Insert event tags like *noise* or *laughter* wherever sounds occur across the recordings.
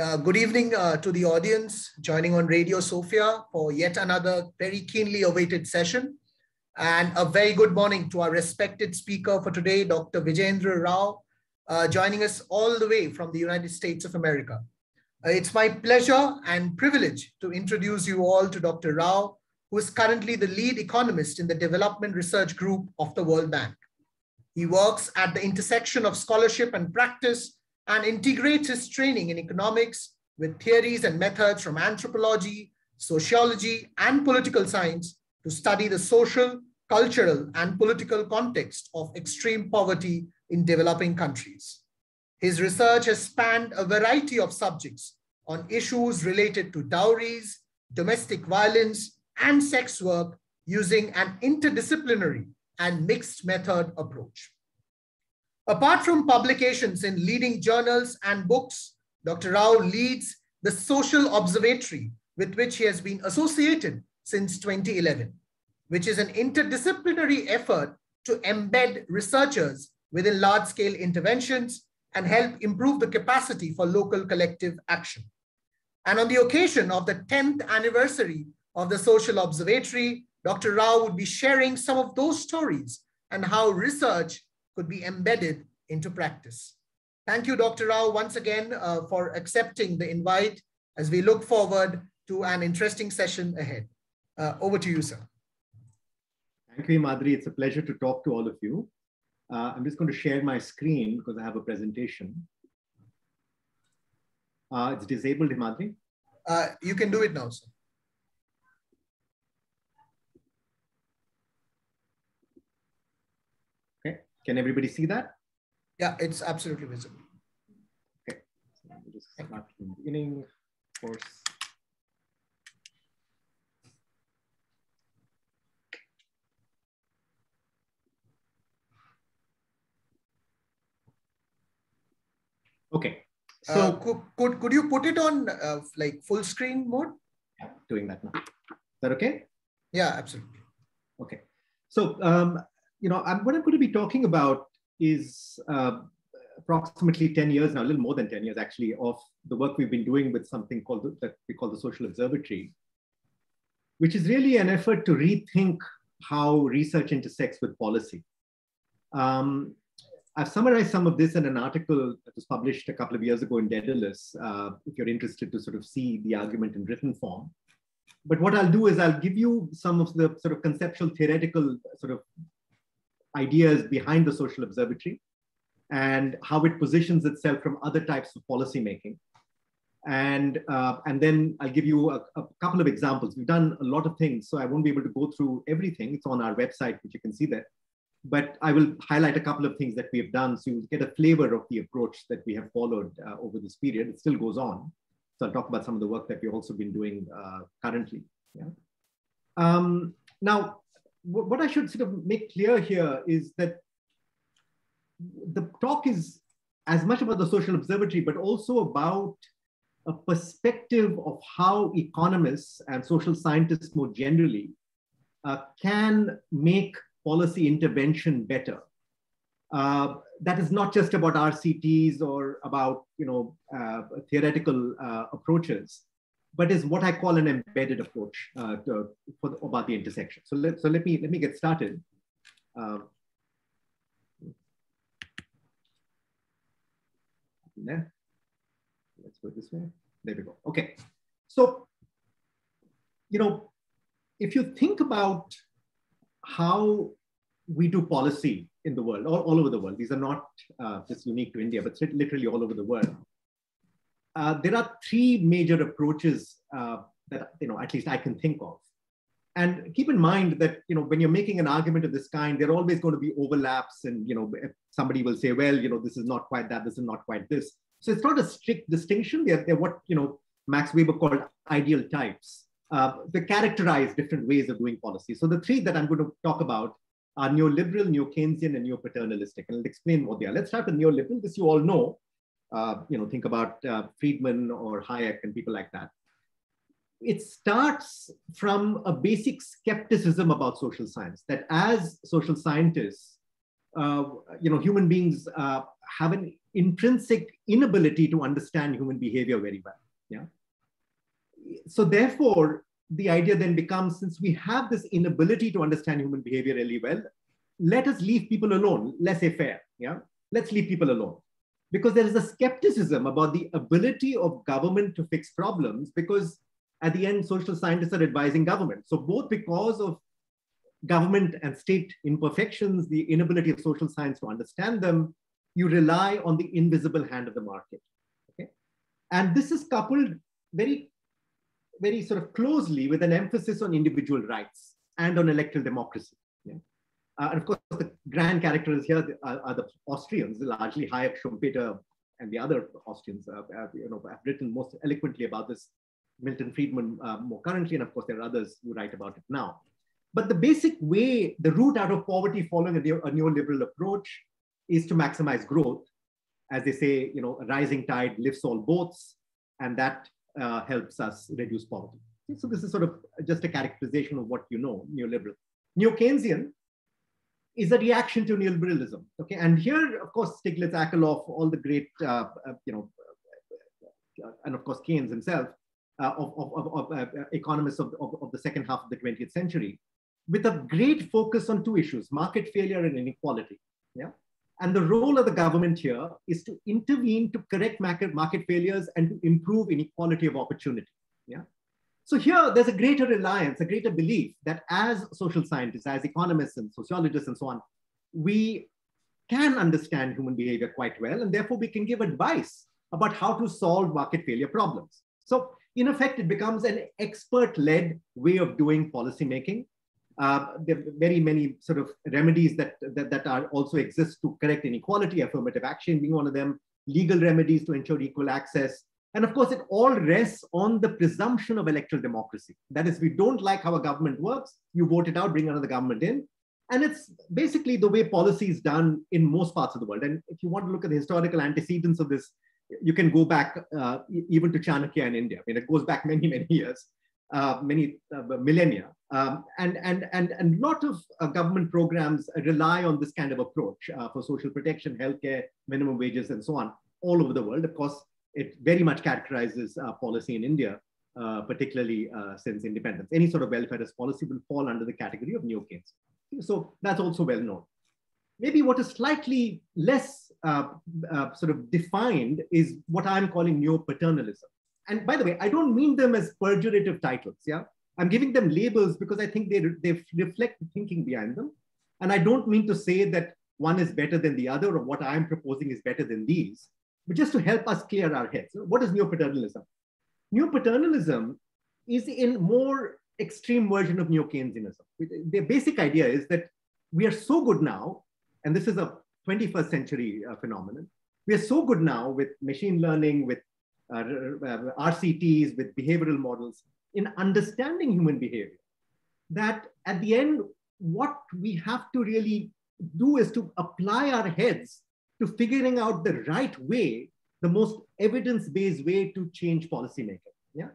Uh, good evening uh, to the audience joining on Radio Sofia for yet another very keenly awaited session. And a very good morning to our respected speaker for today, Dr. Vijayendra Rao, uh, joining us all the way from the United States of America. Uh, it's my pleasure and privilege to introduce you all to Dr. Rao, who is currently the lead economist in the Development Research Group of the World Bank. He works at the intersection of scholarship and practice and integrates his training in economics with theories and methods from anthropology, sociology, and political science to study the social, cultural, and political context of extreme poverty in developing countries. His research has spanned a variety of subjects on issues related to dowries, domestic violence, and sex work using an interdisciplinary and mixed method approach. Apart from publications in leading journals and books, Dr. Rao leads the Social Observatory, with which he has been associated since 2011, which is an interdisciplinary effort to embed researchers within large-scale interventions and help improve the capacity for local collective action. And on the occasion of the 10th anniversary of the Social Observatory, Dr. Rao would be sharing some of those stories and how research could be embedded into practice. Thank you, Dr. Rao, once again uh, for accepting the invite as we look forward to an interesting session ahead. Uh, over to you, sir. Thank you, Madri. It's a pleasure to talk to all of you. Uh, I'm just going to share my screen because I have a presentation. Uh, it's disabled, Himadri. Uh, you can do it now, sir. Can everybody see that? Yeah, it's absolutely visible. Okay, so let me just start from the beginning, of course. Okay, Uh, so could, could, could you put it on uh, like full screen mode? yeah, doing that now. Is that okay? Yeah, absolutely. Okay. So, um, you know, I'm, what I'm going to be talking about is uh, approximately 10 years now, a little more than 10 years actually, of the work we've been doing with something called the, that we call the Social Observatory, which is really an effort to rethink how research intersects with policy. Um, I've summarized some of this in an article that was published a couple of years ago in Daedalus, uh, if you're interested to sort of see the argument in written form. But what I'll do is I'll give you some of the sort of conceptual theoretical sort of ideas behind the social observatory and how it positions itself from other types of policy making. And, uh, and then I'll give you a, a, couple of examples. We've done a lot of things, so I won't be able to go through everything. It's on our website, which you can see there. But I will highlight a couple of things that we have done so you get a flavor of the approach that we have followed uh, over this period. It still goes on. So I'll talk about some of the work that we've also been doing uh, currently. Yeah. Um, now, what I should sort of make clear here is that the talk is as much about the social observatory, but also about a perspective of how economists and social scientists more generally uh, can make policy intervention better. Uh, that is not just about RCTs or about you know uh, theoretical uh, approaches, but is what I call an embedded approach uh, to, the, about the intersection. So let, so let me let me get started. Uh, there. Let's go this way. There we go. Okay. So, you know, if you think about how we do policy in the world, all, all over the world, these are not uh, just unique to India, but literally all over the world. Uh, there are three major approaches uh, that, you know, at least I can think of. And keep in mind that, you know, when you're making an argument of this kind, there are always going to be overlaps and, you know, somebody will say, well, you know, this is not quite that, this is not quite this. So it's not a strict distinction. They're, they're what, you know, Max Weber called ideal types. Uh, they characterize different ways of doing policy. So the three that I'm going to talk about are neoliberal, neo-Keynesian, and neo-paternalistic. And I'll explain what they are. Let's start with neoliberal. This you all know. Uh, you know, think about uh, Friedman or Hayek and people like that. It starts from a basic skepticism about social science, that as social scientists, uh, you know, human beings have an intrinsic inability to understand human behavior very well. Yeah. So therefore, the idea then becomes since we have this inability to understand human behavior really well, let us leave people alone, laissez faire. Yeah. Let's leave people alone. Because there is a skepticism about the ability of government to fix problems because at the end, social scientists are advising government. So both because of government and state imperfections, the inability of social science to understand them, you rely on the invisible hand of the market. Okay? And this is coupled very, very sort of closely with an emphasis on individual rights and on electoral democracy. Uh, and of course, the grand characters here are, are the Austrians, largely Hayek, Schumpeter, and the other Austrians uh, have, you know, have written most eloquently about this. Milton Friedman uh, more currently, and of course, there are others who write about it now. But the basic way, the route out of poverty following a, a neoliberal approach is to maximize growth. As they say, you know, a rising tide lifts all boats, and that uh, helps us reduce poverty. So this is sort of just a characterization of what you know, neoliberal. Neo-Keynesian is a reaction to neoliberalism. Okay, and here, of course, Stiglitz, Akerlof, all the great, uh, uh, you know, uh, and of course Keynes himself, uh, of, of, of uh, economists of, of, of, the second half of the 20th century, with a great focus on two issues, market failure and inequality. Yeah. And the role of the government here is to intervene to correct market, market failures and to improve inequality of opportunity. Yeah. So here there's a greater reliance, a greater belief that as social scientists, as economists and sociologists and so on, we can understand human behavior quite well, and therefore we can give advice about how to solve market failure problems. So in effect, it becomes an expert-led way of doing policymaking uh, there are very many sort of remedies that, that, that are also exist to correct inequality, affirmative action being one of them, legal remedies to ensure equal access. And of course, it all rests on the presumption of electoral democracy. That is, we don't like how a government works, you vote it out, bring another government in. And it's basically the way policy is done in most parts of the world. And if you want to look at the historical antecedents of this, you can go back uh, even to Chanakya in India. I mean, it goes back many, many years uh, many uh, millennia. Um, and, and, and, and a lot of uh, government programs rely on this kind of approach uh, for social protection, healthcare, minimum wages, and so on, all over the world. Of course, it very much characterizes uh, policy in India, uh, particularly since independence. Any sort of welfareist policy will fall under the category of neo-Keynes. So that's also well known. Maybe what is slightly less sort of defined is what I'm calling neo-paternalism and by the way, I don't mean them as pejorative titles. Yeah, I'm giving them labels because I think they, they reflect the thinking behind them. And I don't mean to say that one is better than the other or what I'm proposing is better than these, but just to help us clear our heads. What is neo-paternalism? Neo-paternalism is a more extreme version of neo-Keynesianism. The basic idea is that we are so good now, and this is a 21st century uh, phenomenon. We are so good now with machine learning, with uh, uh RCTs, with behavioral models in understanding human behavior. That at the end, what we have to really do is to apply our heads to figuring out the right way, the most evidence-based way to change policymaking. Yeah,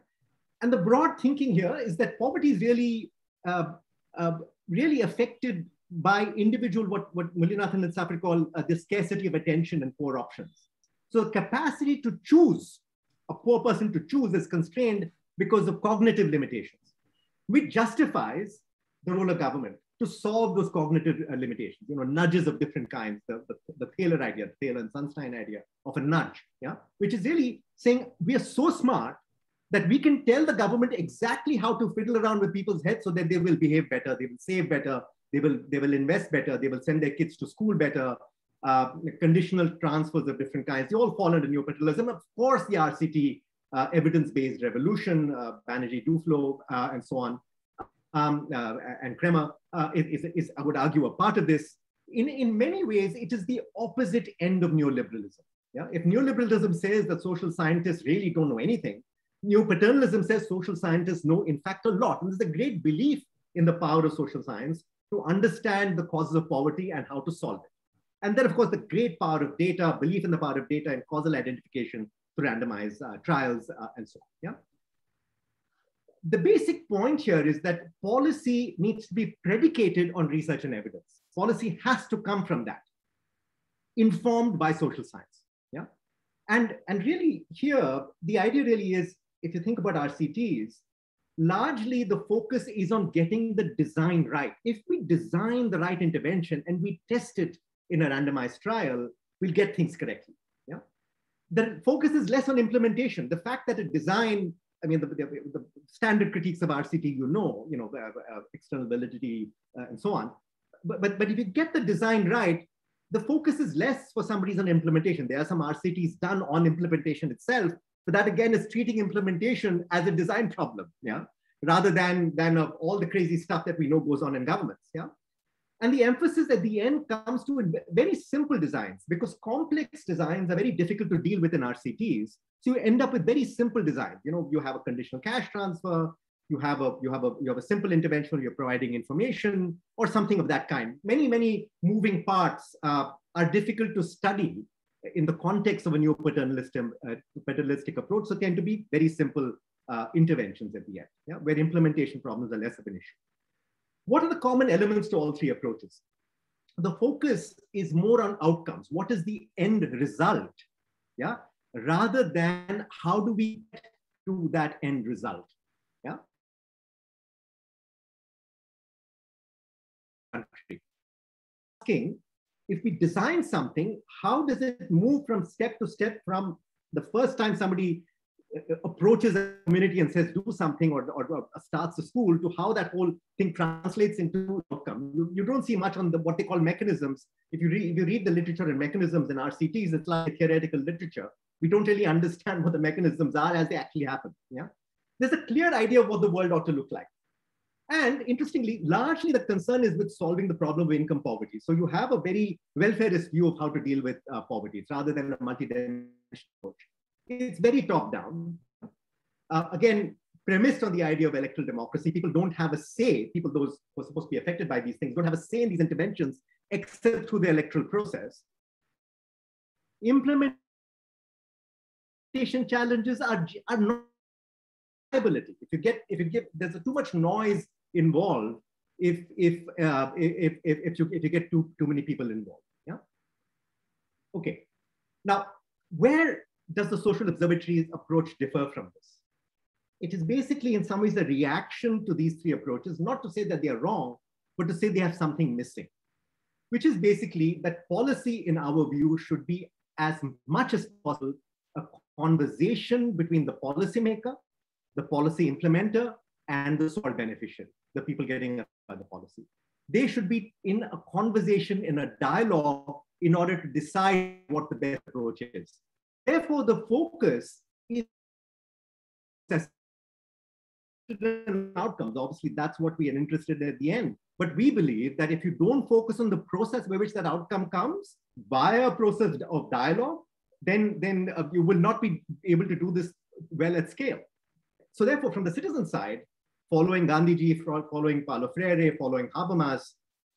and the broad thinking here is that poverty is really, uh, uh, really affected by individual what what Mullainathan and Shafir call uh, the scarcity of attention and poor options. So capacity to choose a poor person to choose is constrained because of cognitive limitations, which justifies the role of government to solve those cognitive uh, limitations, you know, nudges of different kinds, the, the, the Thaler idea, the Thaler and Sunstein idea of a nudge, yeah, which is really saying we are so smart that we can tell the government exactly how to fiddle around with people's heads so that they will behave better, they will save better, they will, they will invest better, they will send their kids to school better, uh, conditional transfers of different kinds, they all fall under neopaternalism. Of course, the RCT, uh, evidence-based revolution, uh, Banerjee, Duflo, uh, and so on, um, uh, and Kremer uh, is, is, I would argue, a part of this. In, in many ways, it is the opposite end of neoliberalism. Yeah? If neoliberalism says that social scientists really don't know anything, neopaternalism says social scientists know, in fact, a lot. And there's a great belief in the power of social science to understand the causes of poverty and how to solve it. And then, of course, the great power of data, belief in the power of data and causal identification to randomize uh, trials uh, and so on. Yeah. The basic point here is that policy needs to be predicated on research and evidence. Policy has to come from that, informed by social science. Yeah. And, and really here, the idea really is, if you think about RCTs, largely the focus is on getting the design right. If we design the right intervention and we test it in a randomized trial, we'll get things correctly. Yeah. The focus is less on implementation. The fact that a design, I mean, the, the, the standard critiques of RCT, you know, you know, uh, uh, external validity uh, and so on. But, but, but if you get the design right, the focus is less for some reason implementation. There are some RCTs done on implementation itself, but that again is treating implementation as a design problem, yeah, rather than than of all the crazy stuff that we know goes on in governments, yeah. And the emphasis at the end comes to very simple designs because complex designs are very difficult to deal with in RCTs. So you end up with very simple designs. You know, you have a conditional cash transfer, you have a you have a you have a simple intervention you're providing information or something of that kind. Many many moving parts uh, are difficult to study in the context of a new paternalistic, uh, paternalistic approach. So tend to be very simple uh, interventions at the end, yeah, where implementation problems are less of an issue. What are the common elements to all three approaches? The focus is more on outcomes. What is the end result? Yeah, rather than how do we get to that end result? Yeah. Asking if we design something, how does it move from step to step from the first time somebody approaches a community and says do something or, or, or, starts a school to how that whole thing translates into outcome. You, you don't see much on the what they call mechanisms. If you, read, if you read the literature and mechanisms in RCTs, it's like theoretical literature. We don't really understand what the mechanisms are as they actually happen. Yeah, There's a clear idea of what the world ought to look like. And interestingly, largely the concern is with solving the problem of income poverty. So you have a very welfareist view of how to deal with uh, poverty rather than a multi-dimensional approach. It's very top-down. Uh, again, premised on the idea of electoral democracy, people don't have a say, people those who are supposed to be affected by these things don't have a say in these interventions except through the electoral process. Implementation challenges are, are not reliability. If you get, if you get, there's too much noise involved if if uh, if, if if you if you get too too many people involved. Yeah. Okay. Now, where does the social observatory's approach differ from this? It is basically, in some ways, a reaction to these three approaches, not to say that they are wrong, but to say they have something missing, which is basically that policy, in our view, should be as much as possible a conversation between the policymaker, the policy implementer, and the sole beneficiary, the people getting the policy. They should be in a conversation, in a dialogue, in order to decide what the best approach is. Therefore, the focus is outcomes. Obviously, that's what we are interested in at the end. But we believe that if you don't focus on the process by which that outcome comes via a process of dialogue, then, then uh, you will not be able to do this well at scale. So therefore, from the citizen side, following Gandhiji, following Paulo Freire, following Habermas,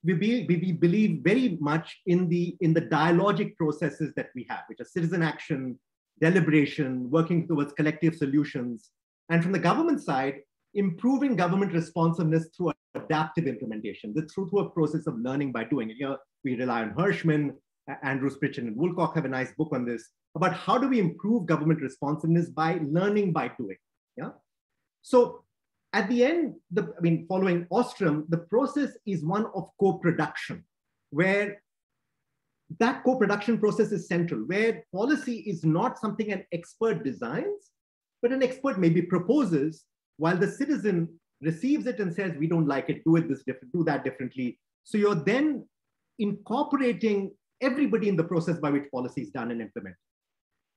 we, be, we, believe very much in the, in the dialogic processes that we have, which are citizen action, deliberation, working towards collective solutions. And from the government side, improving government responsiveness through adaptive implementation, the, through, through a process of learning by doing. And here we rely on Hirschman, Andrews Pritchett and Woolcock have a nice book on this, about how do we improve government responsiveness by learning by doing. Yeah. So at the end, the, I mean, following Ostrom, the process is one of co-production, where that co-production process is central, where policy is not something an expert designs, but an expert maybe proposes, while the citizen receives it and says, we don't like it, do it this different, do that differently. So you're then incorporating everybody in the process by which policy is done and implemented.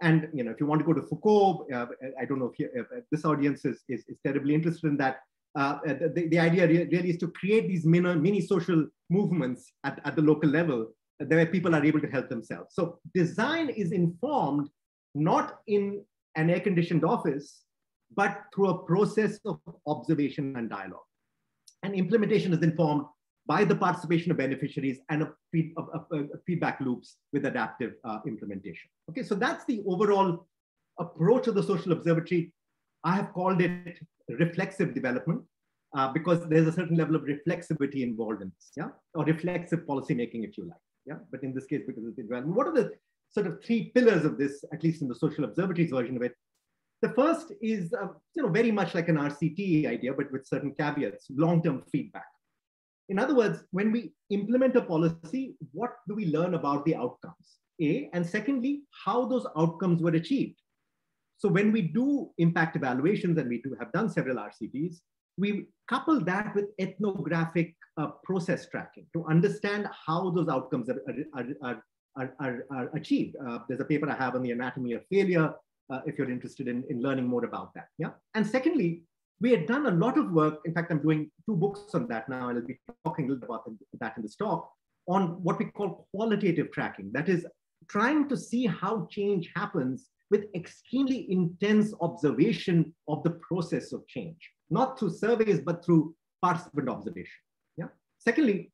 And you know, if you want to go to Foucault, uh, I don't know if, you, if, this audience is, is, is, terribly interested in that. Uh, the, the idea really is to create these mini, mini social movements at, at the local level where people are able to help themselves. So design is informed not in an air-conditioned office, but through a process of observation and dialogue. And implementation is informed by the participation of beneficiaries and a, feed, a, a, a feedback loops with adaptive uh, implementation. Okay, so that's the overall approach of the social observatory. I have called it reflexive development uh, because there's a certain level of reflexivity involved in this, yeah, or reflexive policy making, if you like, yeah. But in this case, because of the development, what are the sort of three pillars of this, at least in the social observatories version of it. The first is, uh, you know, very much like an RCT idea, but with certain caveats, long-term feedback. In other words, when we implement a policy, what do we learn about the outcomes? A, and secondly, how those outcomes were achieved. So when we do impact evaluations, and we do have done several RCTs, we couple that with ethnographic uh, process tracking to understand how those outcomes are, are, are, are, are achieved. Uh, there's a paper I have on the anatomy of failure, uh, if you're interested in, in learning more about that. Yeah. And secondly, we had done a lot of work. In fact, I'm doing two books on that now, and I'll be talking a little about that in this talk on what we call qualitative tracking. That is trying to see how change happens with extremely intense observation of the process of change, not through surveys, but through participant observation. Yeah. Secondly,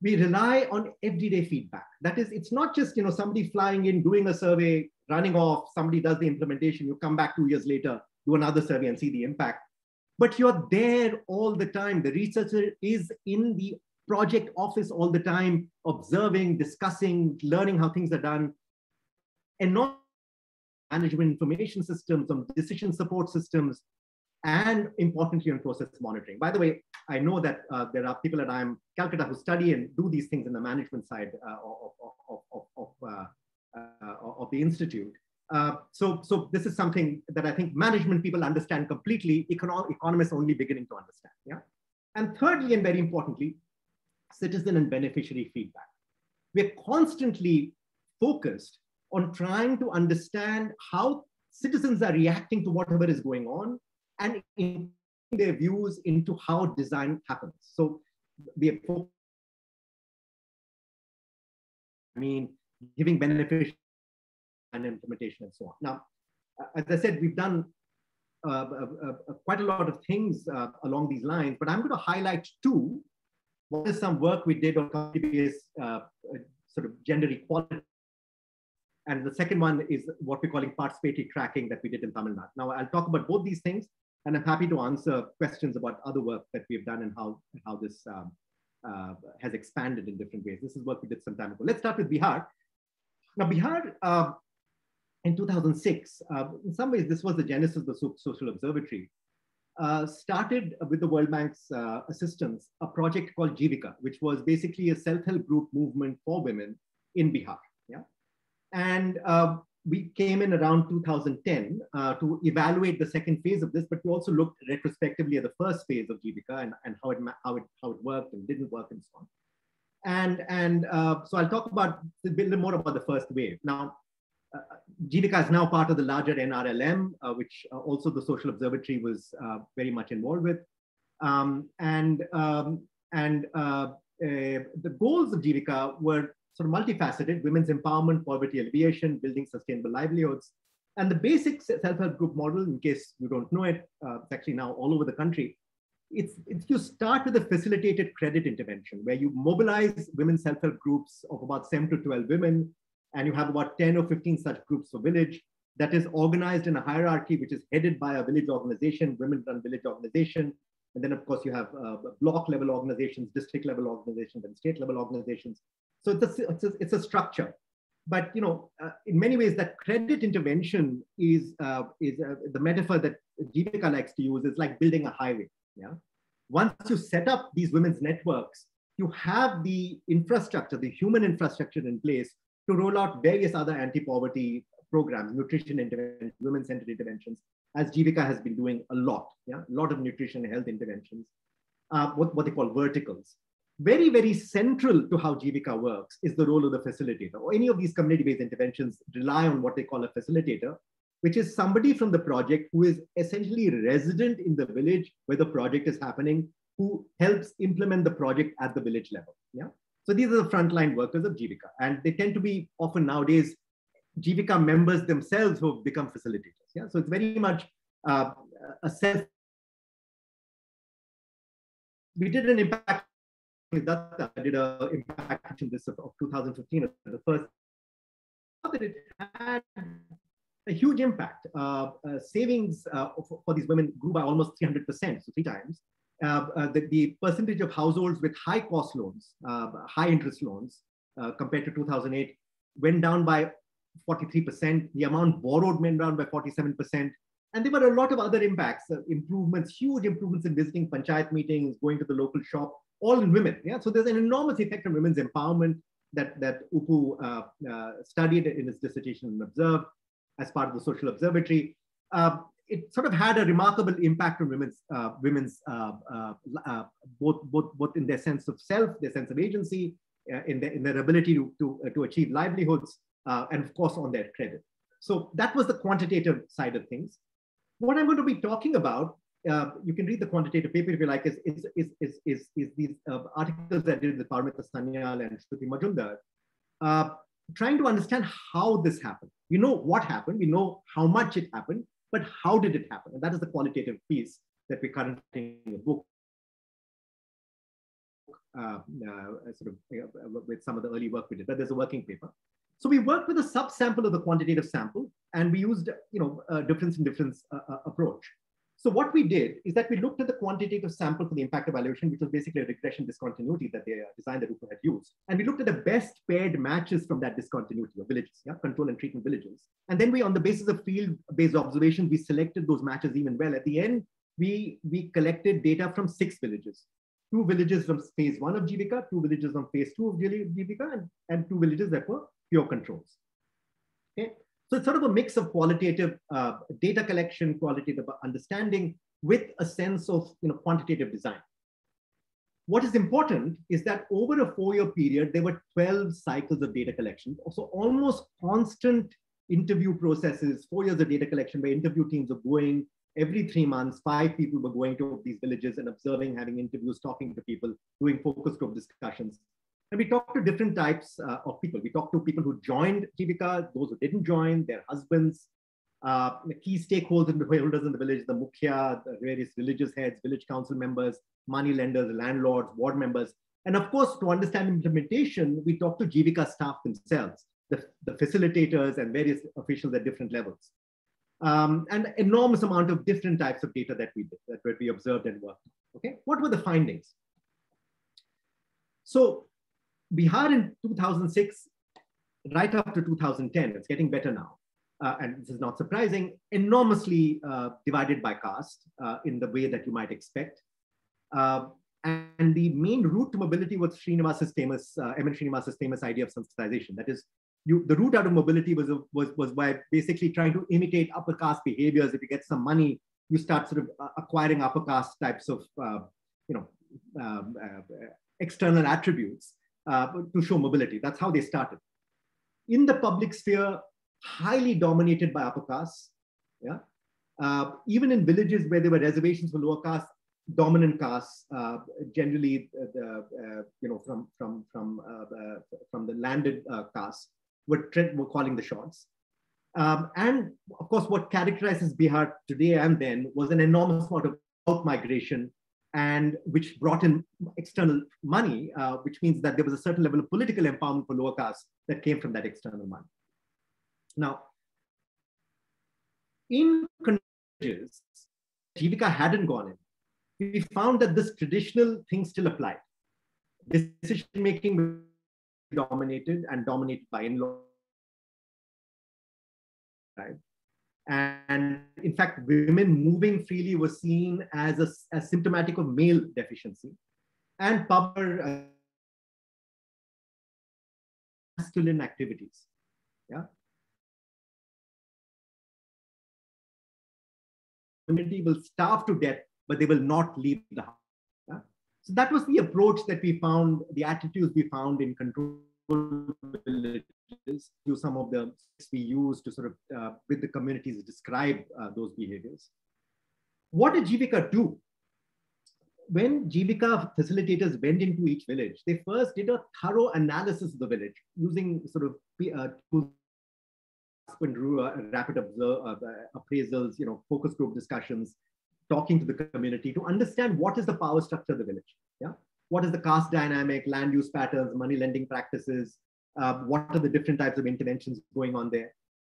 we rely on everyday feedback. That is, it's not just you know somebody flying in, doing a survey, running off, somebody does the implementation, you come back two years later, do another survey and see the impact. But you're there all the time. The researcher is in the project office all the time, observing, discussing, learning how things are done, and not management information systems, on decision support systems, and importantly on process monitoring. By the way, I know that uh, there are people at IIM Calcutta who study and do these things in the management side uh, of, of, of, uh, uh of the institute. Uh, so, so this is something that I think management people understand completely, econo economists only beginning to understand. Yeah. And thirdly, and very importantly, citizen and beneficiary feedback. We're constantly focused on trying to understand how citizens are reacting to whatever is going on and in their views into how design happens. So we I mean, giving benefit and implementation and so on. Now, as I said, we've done uh, uh, quite a lot of things uh, along these lines, but I'm going to highlight two. One is some work we did on community-based uh, sort of gender equality and the second one is what we're calling participatory tracking that we did in Tamil Nadu. Now, I'll talk about both these things, and I'm happy to answer questions about other work that we've done and how, how this um, uh, has expanded in different ways. This is work we did some time ago. Let's start with Bihar. Now, Bihar, uh, in 2006, uh, in some ways, this was the genesis of the Social Observatory, uh, started with the World Bank's uh, assistance, a project called Jivika, which was basically a self-help group movement for women in Bihar. Yeah. And uh, we came in around 2010 uh, to evaluate the second phase of this, but we also looked retrospectively at the first phase of Jivika and, and how, it, how, it, how it worked and didn't work and so on. And, and uh, so I'll talk about a little more about the first wave. Now, uh, is now part of the larger NRLM, uh, which uh, also the Social Observatory was uh, very much involved with. Um, and um, and the goals of Jivika were sort of multifaceted, women's empowerment, poverty alleviation, building sustainable livelihoods. And the basic self-help group model, in case you don't know it, uh, it's actually now all over the country. It's, it's you start with a facilitated credit intervention where you mobilize women's self-help groups of about seven to 12 women, and you have about 10 or 15 such groups per village that is organized in a hierarchy which is headed by a village organization, women-run village organization. And then, of course, you have uh, block level organizations, district level organizations, and state level organizations so it's a, it's a, it's a structure. But you know, uh, in many ways, that credit intervention is uh, is uh, the metaphor that Jivika likes to use. Is like building a highway. Yeah. Once you set up these women's networks, you have the infrastructure, the human infrastructure in place to roll out various other anti-poverty programs, nutrition interventions, women-centered interventions, as Jivika has been doing a lot. Yeah, a lot of nutrition health interventions, uh, what, what they call verticals very, very central to how Jivika works is the role of the facilitator. Or any of these community-based interventions rely on what they call a facilitator, which is somebody from the project who is essentially resident in the village where the project is happening, who helps implement the project at the village level. Yeah. So these are the frontline workers of Jivika. And they tend to be often nowadays Jivika members themselves who have become facilitators. Yeah. So it's very much uh, a self. We did an impact Datta did an impact in this of, of 2015, the first that it had a huge impact. Uh, uh, savings uh, for, for, these women grew by almost 300%, so three times. Uh, uh, the, the, percentage of households with high cost loans, uh, high interest loans, compared to 2008, went down by 43%. The amount borrowed went down by 47%. And there were a lot of other impacts, uh, improvements, huge improvements in visiting panchayat meetings, going to the local shop, all in women. Yeah, so there's an enormous effect on women's empowerment that that Upu uh, uh, studied in his dissertation and observed as part of the social observatory. Uh, it sort of had a remarkable impact on women's uh, women's uh, uh, both both both in their sense of self, their sense of agency, in their in their ability to to, to achieve livelihoods, and of course on their credit. So that was the quantitative side of things. What I'm going to be talking about uh, you can read the quantitative paper if you like, is, is, is, is, is, is these uh, articles that I did with Paromita Sanyal and Shruti Majumdar, uh, trying to understand how this happened. We know what happened, we know how much it happened, but how did it happen? And that is the qualitative piece that we're currently in the book. Uh, uh, sort of uh, with some of the early work we did, but there's a working paper. So we worked with a subsample of the quantitative sample, and we used, you know, a difference in difference approach. So what we did is that we looked at the quantitative sample for the impact evaluation, which was basically a regression discontinuity that the uh, design that Upu had used. And we looked at the best paired matches from that discontinuity of villages, yeah, control and treatment villages. And then we, on the basis of field-based observations, we selected those matches even well. At the end, we, we collected data from six villages. Two villages from phase one of Jivika, two villages from phase two of Jivika, and, and two villages that were pure controls. Okay. So it's sort of a mix of qualitative uh, data collection, qualitative understanding with a sense of you know, quantitative design. What is important is that over a four-year period, there were 12 cycles of data collection. So almost constant interview processes, four years of data collection where interview teams are going every three months, five people were going to these villages and observing, having interviews, talking to people, doing focus group discussions. And we talked to different types uh, of people. We talked to people who joined Jivika, those who didn't join, their husbands, uh, the key stakeholders in the village, the mukhya, the various religious heads, village council members, money lenders, landlords, ward members. And of course, to understand implementation, we talked to Jivika staff themselves, the, the facilitators and various officials at different levels. Um, and enormous amount of different types of data that we did, that we observed and worked. Okay, what were the findings? So Bihar in 2006, right up to 2010, it's getting better now. Uh, and this is not surprising, enormously uh, divided by caste uh, in the way that you might expect. Uh, and the main route to mobility was Srinivas's famous, uh, M.N. Srinivas's famous idea of Sanskritization. That is, you, the route out of mobility was, was, was by basically trying to imitate upper caste behaviors. If you get some money, you start sort of uh, acquiring upper caste types of, you know, um, external attributes uh, to show mobility. That's how they started. In the public sphere, highly dominated by upper castes. Yeah. Uh, even in villages where there were reservations for lower castes, dominant castes, uh, generally uh, the, uh, you know from from from uh, from the landed castes, were, were calling the shots. Um, and of course, what characterizes Bihar today and then was an enormous amount of out migration and which brought in external money, uh, which means that there was a certain level of political empowerment for lower castes that came from that external money. Now, in conditions, Jivika hadn't gone in. We found that this traditional thing still applied. Decision making dominated and dominated by in-law. Right? And in fact, women moving freely was seen as, a, as symptomatic of male deficiency. And power uh, masculine activities. Yeah. Community will starve to death, but they will not leave the house. Yeah? So that was the approach that we found, the attitudes we found in control villages, to some of the we use to sort of uh, with the communities describe uh, those behaviors. What did Jivika do? When Jivika facilitators went into each village, they first did a thorough analysis of the village using sort of uh, rapid observe, uh, appraisals, you know, focus group discussions, talking to the community to understand what is the power structure of the village. Yeah, what is the caste dynamic, land use patterns, money lending practices, uh, what are the different types of interventions going on there.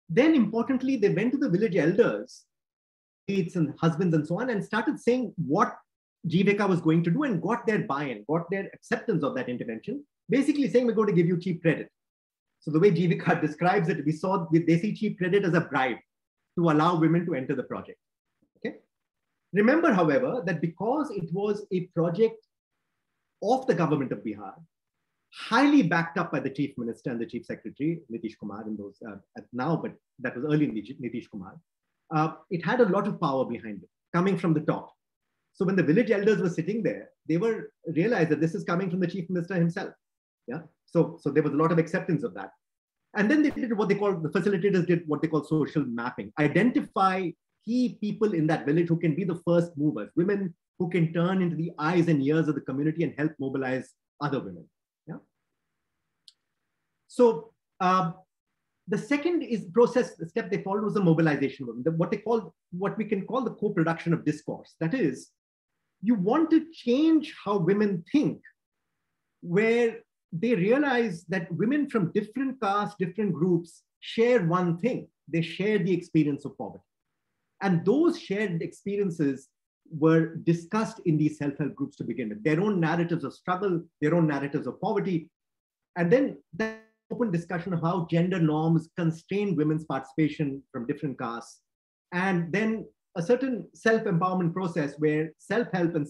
Then importantly, they went to the village elders, and husbands and so on, and started saying what Jivika was going to do and got their buy-in, got their acceptance of that intervention, basically saying we're going to give you cheap credit. So the way Jivika *laughs* describes it, we saw they see cheap credit as a bribe to allow women to enter the project. Okay. Remember, however, that because it was a project of the government of Bihar, highly backed up by the chief minister and the chief secretary, Nitish Kumar, in those uh, now, but that was early Nitish Kumar. Uh, it had a lot of power behind it, coming from the top. So when the village elders were sitting there, they were realized that this is coming from the chief minister himself. Yeah. So, so there was a lot of acceptance of that. And then they did what they call the facilitators did what they call social mapping, identify key people in that village who can be the first movers, women who can turn into the eyes and ears of the community and help mobilize other women. Yeah. So um, the second is process the step they followed was the mobilization the, what they call what we can call the co-production of discourse. That is, you want to change how women think, where they realize that women from different castes, different groups share one thing. They share the experience of poverty. And those shared experiences were discussed in these self-help groups to begin with, their own narratives of struggle, their own narratives of poverty. And then that open discussion of how gender norms constrain women's participation from different castes. And then a certain self-empowerment process where self-help and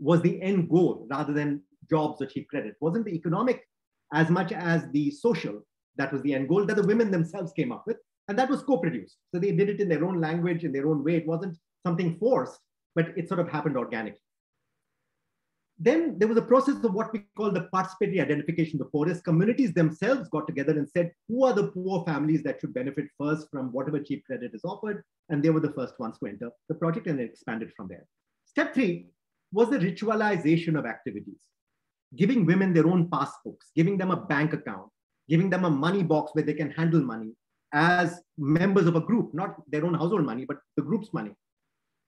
was the end goal rather than jobs or cheap credit. It wasn't the economic as much as the social that was the end goal that the women themselves came up with. And that was co-produced. So they did it in their own language, in their own way. It wasn't something forced, but it sort of happened organically. Then there was a process of what we call the participatory identification. Of the poorest communities themselves got together and said, who are the poor families that should benefit first from whatever cheap credit is offered? And they were the first ones to enter the project and it expanded from there. Step three was the ritualization of activities giving women their own passbooks, giving them a bank account, giving them a money box where they can handle money as members of a group, not their own household money, but the group's money.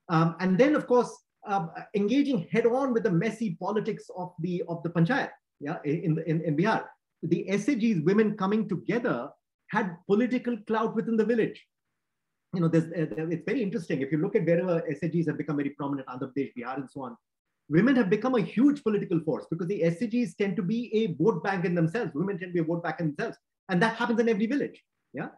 Um, and then, of course, uh, engaging head on with the messy politics of the of the panchayat, yeah, in, in, in Bihar. The SHGs, women coming together, had political clout within the village. You know, there's, uh, it's very interesting. If you look at wherever SHGs have become very prominent, Andhra Pradesh, Bihar, and so on, women have become a huge political force because the SHGs tend to be a vote bank in themselves. Women tend to be a vote bank in themselves. And that happens in every village. Yeah.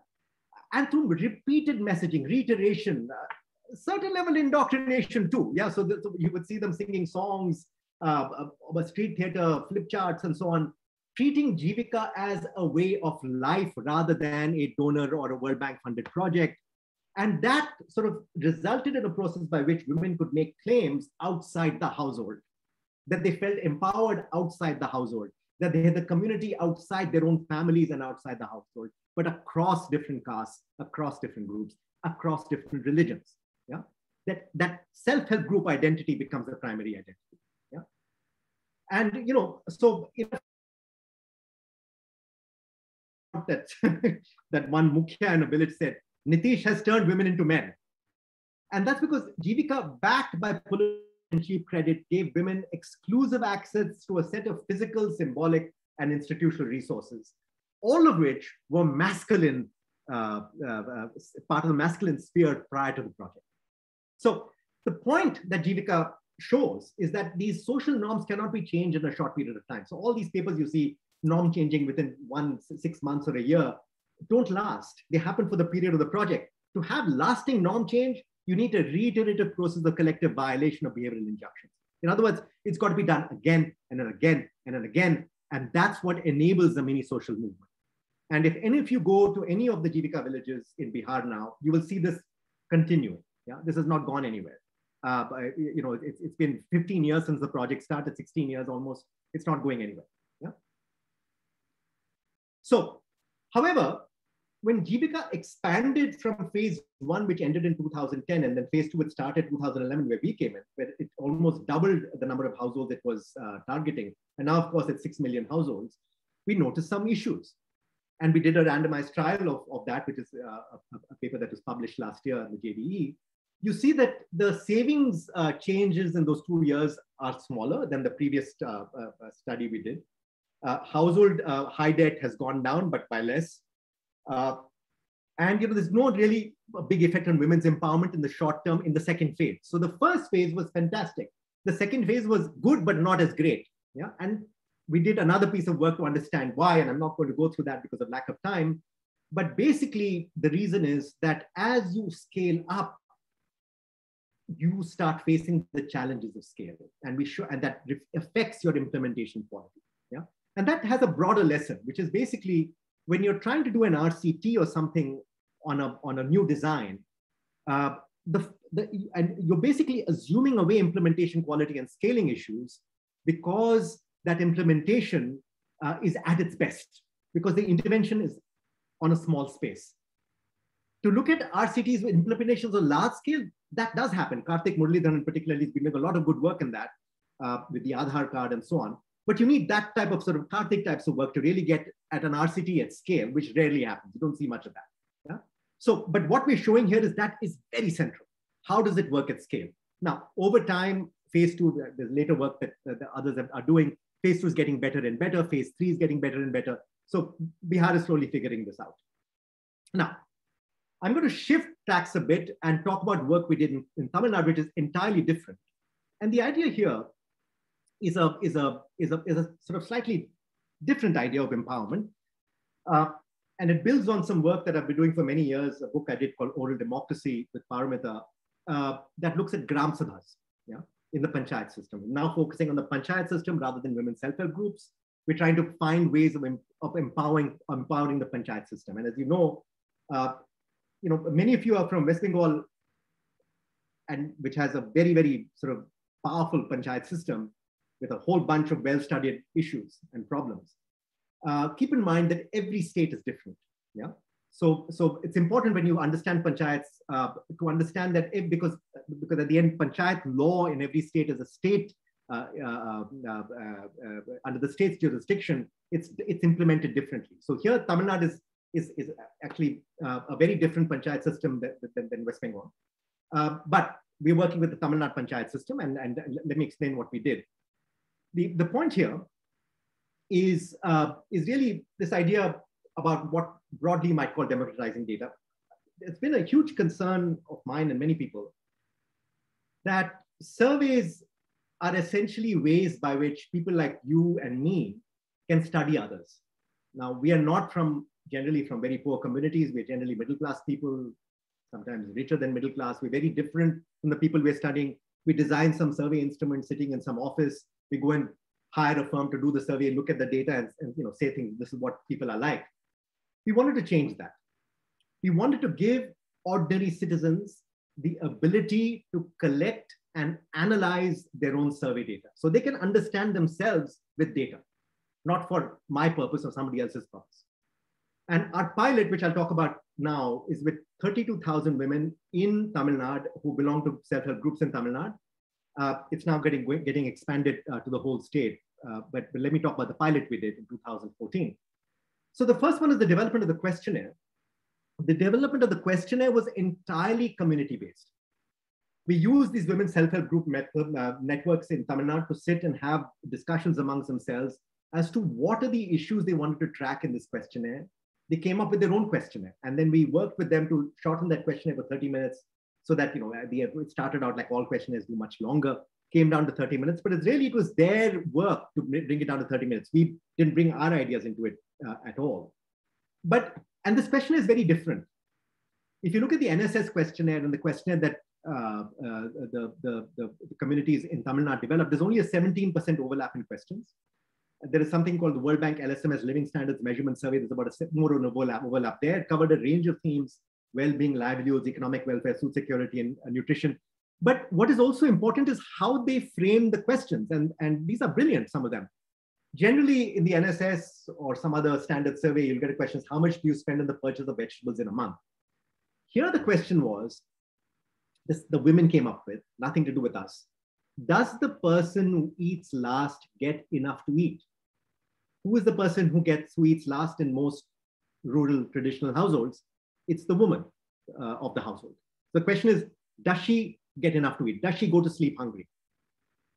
And through repeated messaging, reiteration, uh, certain level indoctrination too. Yeah. So, the, so, you would see them singing songs, uh, uh, street theater, flip charts, and so on, treating Jivika as a way of life rather than a donor or a World Bank funded project. And that sort of resulted in a process by which women could make claims outside the household, that they felt empowered outside the household, that they had the community outside their own families and outside the household, but across different castes, across different groups, across different religions. That, that self-help group identity becomes the primary identity. Yeah. And you know, so if that *laughs* that one mukhya in a village said, Nitish has turned women into men. And that's because Jivika, backed by political and cheap credit, gave women exclusive access to a set of physical, symbolic, and institutional resources, all of which were masculine, uh, uh, uh, part of the masculine sphere prior to the project. So the point that Jivika shows is that these social norms cannot be changed in a short period of time. So all these papers you see norm changing within one, six months or a year don't last. They happen for the period of the project. To have lasting norm change, you need a reiterative process of collective violation of behavioral injunctions. In other words, it's got to be done again and then again and then again. And that's what enables the mini social movement. And if any of you go to any of the Jivika villages in Bihar now, you will see this continuing. Yeah, this has not gone anywhere. Uh, you know, it's, been 15 years since the project started, 16 years almost. It's not going anywhere. Yeah. So, however, when Jivika expanded from phase one, which ended in 2010, and then phase two, it started 2011, where we came in, where it almost doubled the number of households it was uh, targeting. And now, of course, it's 6 million households. We noticed some issues. And we did a randomized trial of, of that, which is uh, a, a, paper that was published last year in the JDE. You see that the savings uh, changes in those two years are smaller than the previous uh, uh, study we did. Uh, household high debt has gone down, but by less uh, and you know, there's no really big effect on women's empowerment in the short term in the second phase. So the first phase was fantastic. The second phase was good, but not as great. Yeah. And we did another piece of work to understand why, and I'm not going to go through that because of lack of time. But basically, the reason is that as you scale up, you start facing the challenges of scale, and we show, and that affects your implementation quality. Yeah, and that has a broader lesson, which is basically when you're trying to do an RCT or something on a on a new design, uh, the, the and you're basically assuming away implementation quality and scaling issues because that implementation uh, is at its best because the intervention is on a small space. To look at RCTs with implementations on large scale, that does happen. Karthik Muralidharan particularly has been doing a lot of good work in that uh, with the Aadhaar card and so on. But you need that type of sort of Karthik types of work to really get at an RCT at scale, which rarely happens. You don't see much of that. Yeah? So, but what we're showing here is that is very central. How does it work at scale? Now, over time, phase two, there's later work that, that the others are doing. Phase two is getting better and better. Phase three is getting better and better. So Bihar is slowly figuring this out. Now, I'm going to shift tracks a bit and talk about work we did in, in Tamil Nadu, which is entirely different. And the idea here is a, is a, is a, is a sort of slightly different idea of empowerment. Uh, and it builds on some work that I've been doing for many years, a book I did called Oral Democracy with Paromita, uh, that looks at Gram Sabhas yeah, in the panchayat system. Now focusing on the panchayat system rather than women's self-help groups. We're trying to find ways of, of empowering, empowering the panchayat system. And as you know, uh, you know, many of you are from West Bengal, and which has a very, very sort of powerful panchayat system with a whole bunch of well-studied issues and problems. Uh, keep in mind that every state is different. Yeah. So, so it's important when you understand panchayats uh, to understand that if, because because at the end, panchayat law in every state is a state uh, uh, uh, uh under the state's jurisdiction. It's it's implemented differently. So here, Tamil Nadu is is, is actually a very different panchayat system than, than, than West Bengal. but we're working with the Tamil Nadu panchayat system, and, and let me explain what we did the, the point here is, uh, is really this idea about what broadly you might call democratizing data. It's been a huge concern of mine and many people that surveys are essentially ways by which people like you and me can study others. Now, we are not from generally from very poor communities. We're generally middle class people, sometimes richer than middle class. We're very different from the people we're studying. We design some survey instrument sitting in some office we go and hire a firm to do the survey, look at the data and, and you know, say things, this is what people are like. We wanted to change that. We wanted to give ordinary citizens the ability to collect and analyze their own survey data so they can understand themselves with data, not for my purpose or somebody else's purpose. And our pilot, which I'll talk about now, is with 32,000 women in Tamil Nadu who belong to self-help groups in Tamil Nadu uh, it's now getting, getting expanded uh, to the whole state. Uh, but, but let me talk about the pilot we did in 2014. So the first one is the development of the questionnaire. The development of the questionnaire was entirely community-based. We used these women's self-help group uh, networks in Tamil Nadu to sit and have discussions amongst themselves as to what are the issues they wanted to track in this questionnaire. They came up with their own questionnaire, and then we worked with them to shorten that questionnaire for 30 minutes so that you know the it started out like all questionnaires do much longer came down to 30 minutes. But it's really it was their work to bring it down to 30 minutes. We didn't bring our ideas into it uh, at all. But and this question is very different. If you look at the nss questionnaire and the questionnaire that uh, uh, the, the, the, communities in Tamil Nadu developed, there's only a 17% overlap in questions. There is something called the World Bank LSMS Living Standards Measurement Survey. There's about a more an overlap, overlap there. It covered a range of themes well-being, livelihoods, economic welfare, food security, and uh, nutrition. But what is also important is how they frame the questions. And, and these are brilliant, some of them. Generally, in the NSS or some other standard survey, you'll get a question, how much do you spend on the purchase of vegetables in a month? Here, the question was, this, the women came up with, nothing to do with us. Does the person who eats last get enough to eat? Who is the person who gets who eats last in most rural traditional households? it's the woman uh, of the household. The question is, does she get enough to eat? Does she go to sleep hungry?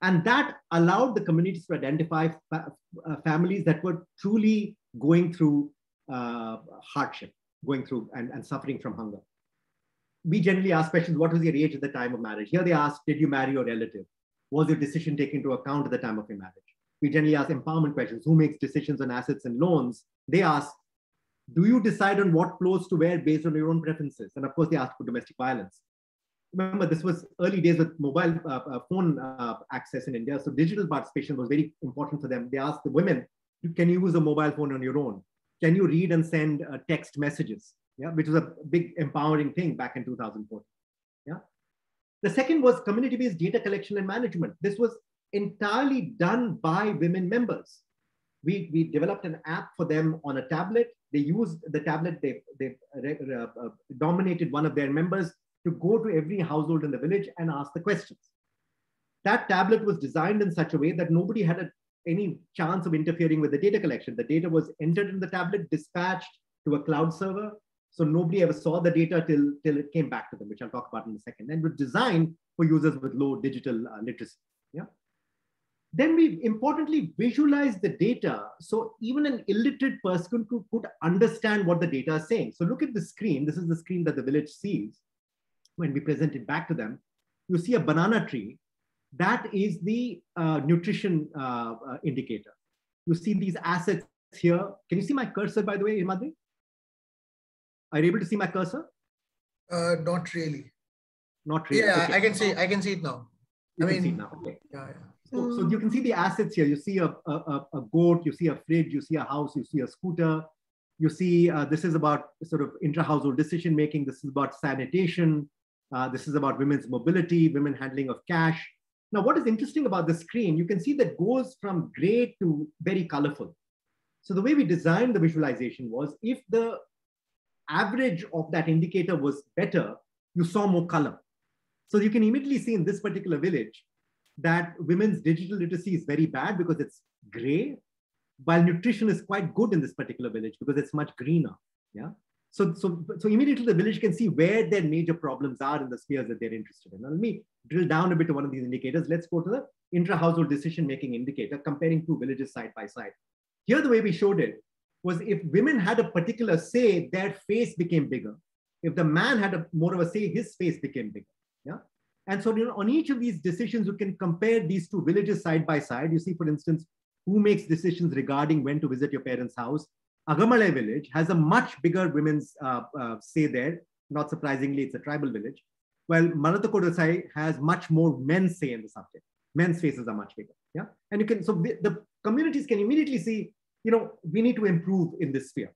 And that allowed the communities to identify fa uh, families that were truly going through uh, hardship, going through and, and suffering from hunger. We generally ask questions, what was your age at the time of marriage? Here they ask, did you marry your relative? Was your decision taken into account at the time of your marriage? We generally ask empowerment questions. Who makes decisions on assets and loans? They ask, do you decide on what clothes to wear based on your own preferences? And of course, they ask for domestic violence. Remember, this was early days with mobile uh, uh, phone uh, access in India. So digital participation was very important for them. They asked the women, can you use a mobile phone on your own? Can you read and send uh, text messages? Yeah, which was a big empowering thing back in 2004 Yeah. The second was community-based data collection and management. This was entirely done by women members. We, we developed an app for them on a tablet. They used the tablet, they, they uh, dominated one of their members to go to every household in the village and ask the questions. That tablet was designed in such a way that nobody had a, any chance of interfering with the data collection. The data was entered in the tablet, dispatched to a cloud server. So nobody ever saw the data till, till it came back to them, which I'll talk about in a second. And was designed for users with low digital uh, literacy. Yeah. Then we importantly visualize the data so even an illiterate person could, could understand what the data is saying. So look at the screen. This is the screen that the village sees when we present it back to them. You see a banana tree. That is the uh, nutrition uh, uh, indicator. You see these assets here. Can you see my cursor, by the way, Himadri? Are you able to see my cursor? Uh, not really. Not really. Yeah, okay. I can see. I can see it now. You I mean, now. Okay. Yeah, yeah. So, so you can see the assets here. You see a, a, a goat, you see a fridge, you see a house, you see a scooter. You see, uh, this is about sort of intra-household decision making. This is about sanitation. Uh, this is about women's mobility, women handling of cash. Now, what is interesting about the screen, you can see that goes from gray to very colorful. So the way we designed the visualization was if the average of that indicator was better, you saw more color. So you can immediately see in this particular village, that women's digital literacy is very bad because it's gray, while nutrition is quite good in this particular village because it's much greener. Yeah. So, so, so immediately the village can see where their major problems are in the spheres that they're interested in. Now, let me drill down a bit to one of these indicators. Let's go to the intra-household decision-making indicator, comparing two villages side by side. Here, the way we showed it was if women had a particular say, their face became bigger. If the man had a more of a say, his face became bigger. Yeah. And so you know, on each of these decisions, you can compare these two villages side by side. You see, for instance, who makes decisions regarding when to visit your parents' house. Agamale village has a much bigger women's uh, uh, say there. Not surprisingly, it's a tribal village. While Manathakodasai has much more men's say in the subject. Men's faces are much bigger. Yeah. And you can, so the communities can immediately see, you know, we need to improve in this sphere.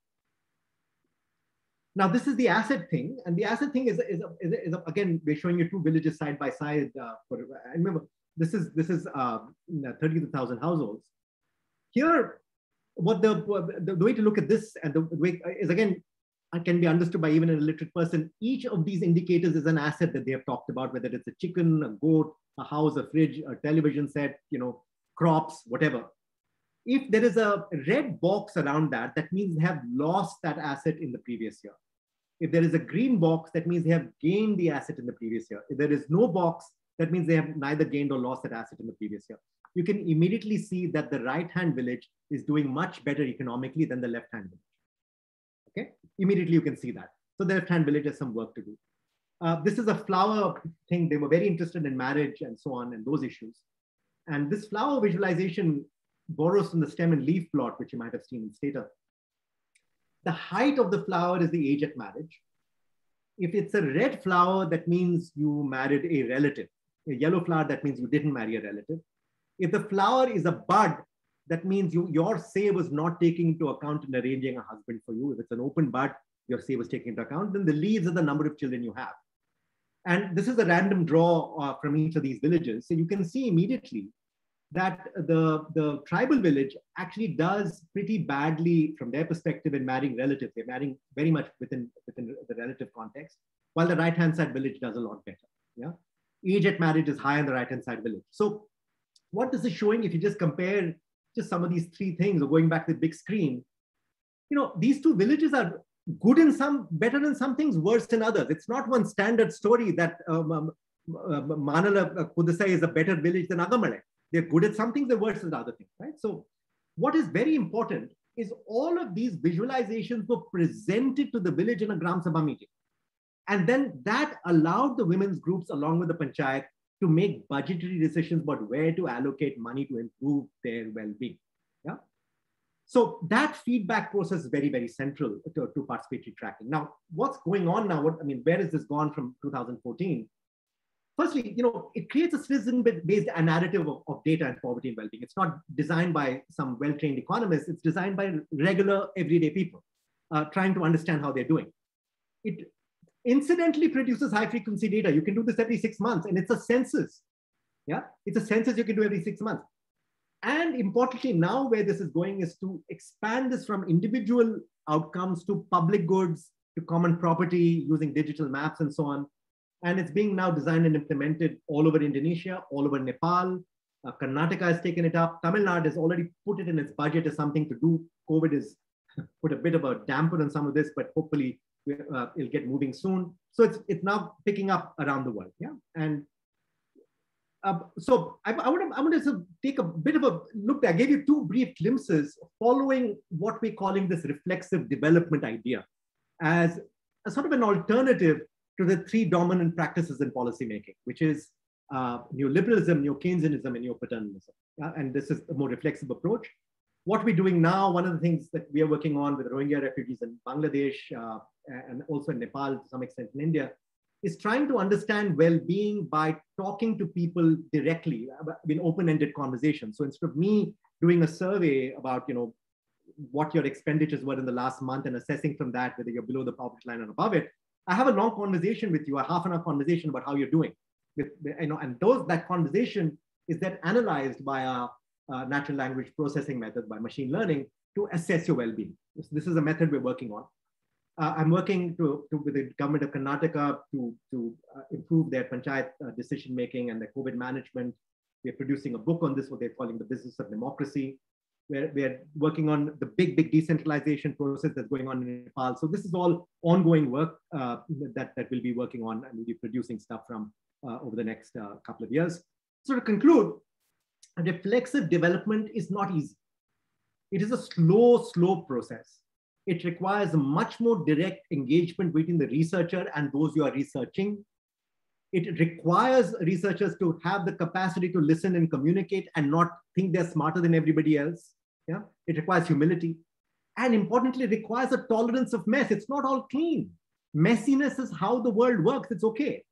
Now, this is the asset thing, and the asset thing is, is, is, is again, we're showing you two villages side by side. Uh, for, I remember, this is this is uh, 30,000 households. Here, what the, the, the way to look at this and the way is again can be understood by even an illiterate person. Each of these indicators is an asset that they have talked about, whether it's a chicken, a goat, a house, a fridge, a television set, you know, crops, whatever. If there is a red box around that, that means they have lost that asset in the previous year. If there is a green box, that means they have gained the asset in the previous year. If there is no box, that means they have neither gained or lost that asset in the previous year. You can immediately see that the right-hand village is doing much better economically than the left-hand village. Okay, immediately you can see that. So the left-hand village has some work to do. Uh, this is a flower thing. They were very interested in marriage and so on and those issues. And this flower visualization borrows from the stem and leaf plot, which you might have seen in Stata. The height of the flower is the age at marriage. If it's a red flower, that means you married a relative. A yellow flower, that means you didn't marry a relative. If the flower is a bud, that means you, your say was not taking into account in arranging a husband for you. If it's an open bud, your say was taken into account. Then the leaves are the number of children you have. And this is a random draw uh, from each of these villages. So you can see immediately that the, the tribal village actually does pretty badly from their perspective in marrying relatives. They're marrying very much within, within the relative context, while the right-hand side village does a lot better. Yeah, Age at marriage is high on the right-hand side village. So what this is showing, if you just compare just some of these three things, or going back to the big screen, you know, these two villages are good in some, better in some things, worse in others. It's not one standard story that um, um, uh, Manala Kudasai is a better village than Agamale they're good at some things, they're worse at other things, right? So what is very important is all of these visualizations were presented to the village in a Gram Sabha meeting. And then that allowed the women's groups along with the panchayat to make budgetary decisions about where to allocate money to improve their well-being. Yeah. So that feedback process is very, very central to, to participatory tracking. Now, what's going on now? What I mean, where has this gone from 2014? Firstly, you know, it creates a citizen-based narrative of, of data and poverty and well-being. It's not designed by some well-trained economists. It's designed by regular, everyday people uh, trying to understand how they're doing. It incidentally produces high frequency data. You can do this every six months and it's a census. Yeah, it's a census you can do every six months. And importantly, now where this is going is to expand this from individual outcomes to public goods, to common property using digital maps and so on. And it's being now designed and implemented all over Indonesia, all over Nepal. Uh, Karnataka has taken it up. Tamil Nadu has already put it in its budget as something to do. COVID has *laughs* put a bit of a damper on some of this, but hopefully uh, it'll get moving soon. So it's it's now picking up around the world. Yeah, and uh, so I, I want to I want to take a bit of a look. I gave you two brief glimpses following what we're calling this reflexive development idea as a sort of an alternative to the three dominant practices in policymaking, which is uh, neoliberalism, neo-Keynesianism, and neo-paternalism. And this is a more reflexive approach what we're doing now, one of the things that we are working on with Rohingya refugees in Bangladesh uh, and also in Nepal to some extent in India, is trying to understand well-being by talking to people directly uh, in open-ended conversations. So instead of me doing a survey about, you know, what your expenditures were in the last month and assessing from that whether you're below the poverty line or above it, I have a long conversation with you, a half an hour conversation about how you're doing. With, you know, and those that conversation is then analyzed by a uh, natural language processing method by machine learning to assess your well-being. This, this is a method we're working on. Uh, I'm working to, to, with the government of Karnataka to, to uh, improve their panchayat uh, decision making and their COVID management. We're producing a book on this, what they're calling the business of democracy. We're, we're working on the big, big decentralization process that's going on in Nepal. So this is all ongoing work uh, that, that we'll be working on and we'll be producing stuff from uh, over the next couple of years. So to conclude, reflexive development is not easy. It is a slow, slow process. It requires a much more direct engagement between the researcher and those you are researching. It requires researchers to have the capacity to listen and communicate and not think they're smarter than everybody else. Yeah? It requires humility. And importantly, requires a tolerance of mess. It's not all clean. Messiness is how the world works. It's okay.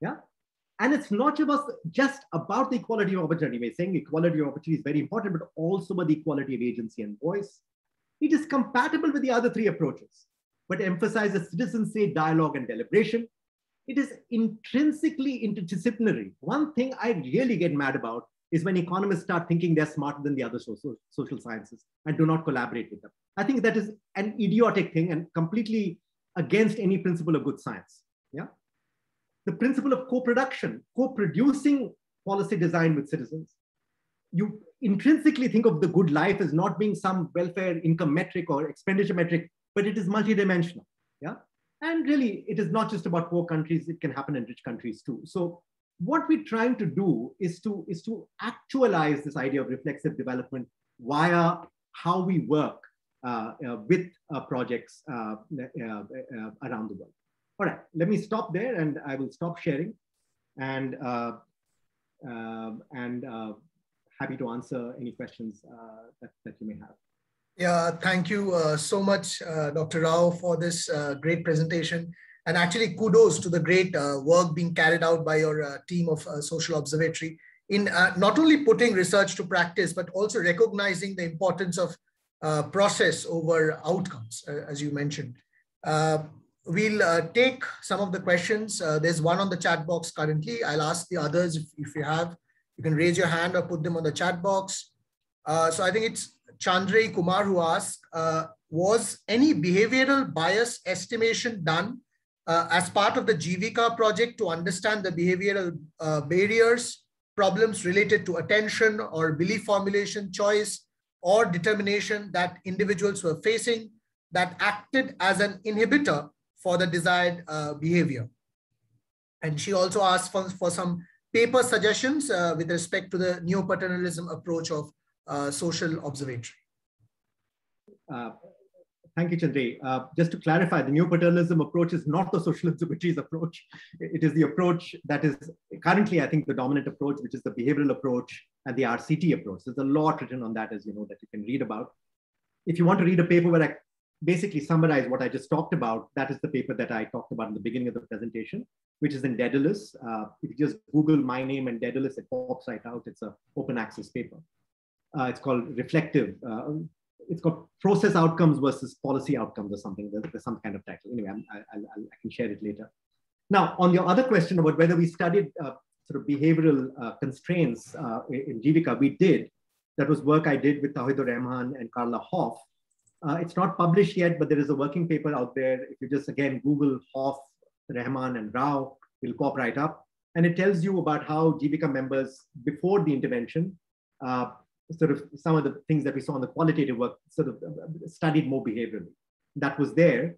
Yeah. And it's not just about the equality of opportunity. We're saying equality of opportunity is very important, but also about the equality of agency and voice. It is compatible with the other three approaches, but emphasizes citizen-state dialogue and deliberation. It is intrinsically interdisciplinary. One thing I really get mad about is when economists start thinking they're smarter than the other social, social sciences and do not collaborate with them. I think that is an idiotic thing and completely against any principle of good science. Yeah the principle of co-production, co-producing policy design with citizens. You intrinsically think of the good life as not being some welfare income metric or expenditure metric, but it is multidimensional. Yeah. And really, it is not just about poor countries, it can happen in rich countries too. So what we're trying to do is to, is to actualize this idea of reflexive development via how we work uh, uh, with uh, projects uh, uh, around the world. All right, let me stop there and I will stop sharing and, uh, and happy to answer any questions that, that you may have. Yeah, thank you so much, Dr. Rao, for this great presentation. And actually, kudos to the great work being carried out by your team of Social Observatory in not only putting research to practice, but also recognizing the importance of process over outcomes, as you mentioned. We'll uh, take some of the questions. Uh, there's one on the chat box currently. I'll ask the others if, if you have. You can raise your hand or put them on the chat box. Uh, so I think it's Chandray Kumar who asked, uh, was any behavioral bias estimation done uh, as part of the Jivika project to understand the behavioral uh, barriers, problems related to attention or belief formulation, choice, or determination that individuals were facing that acted as an inhibitor for the desired uh, behavior. And she also asked for, for some paper suggestions uh, with respect to the neo-paternalism approach of uh, social observatory. Thank you, Chandri. Uh, just to clarify, the neo-paternalism approach is not the social observatories approach. It is the approach that is currently, I think, the dominant approach, which is the behavioral approach and the RCT approach. There's a lot written on that, as you know, that you can read about. If you want to read a paper where I basically summarize what I just talked about, that is the paper that I talked about in the beginning of the presentation, which is in Daedalus. Uh, if you just Google my name and Daedalus, it pops right out. It's an open access paper. Uh, it's called reflective. Uh, it's called process outcomes versus policy outcomes or something. There's, there's some kind of title. Anyway, I, I, I, can share it later. Now, on your other question about whether we studied uh, sort of behavioral uh, constraints uh, in Jivika, we did. That was work I did with Tauhidur Rahman and Karla Hoff. Uh, it's not published yet, but there is a working paper out there. If you just again Google Hoff, Rahman, and Rao, it'll pop right up. And it tells you about how Jivika members before the intervention uh, sort of some of the things that we saw in the qualitative work sort of uh, studied more behaviorally. That was there.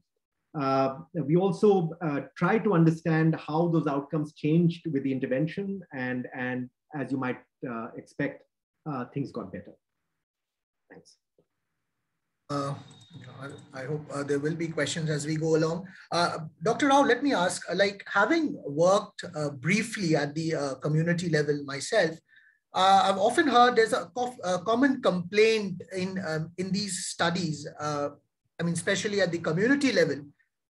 Uh, we also uh, tried to understand how those outcomes changed with the intervention, and, and as you might uh, expect, uh, things got better. Thanks. Uh, I, hope there will be questions as we go along. Dr. Rao, let me ask, like having worked briefly at the community level myself, uh, I've often heard there's a, a common complaint in um, in these studies. Uh, I mean, especially at the community level,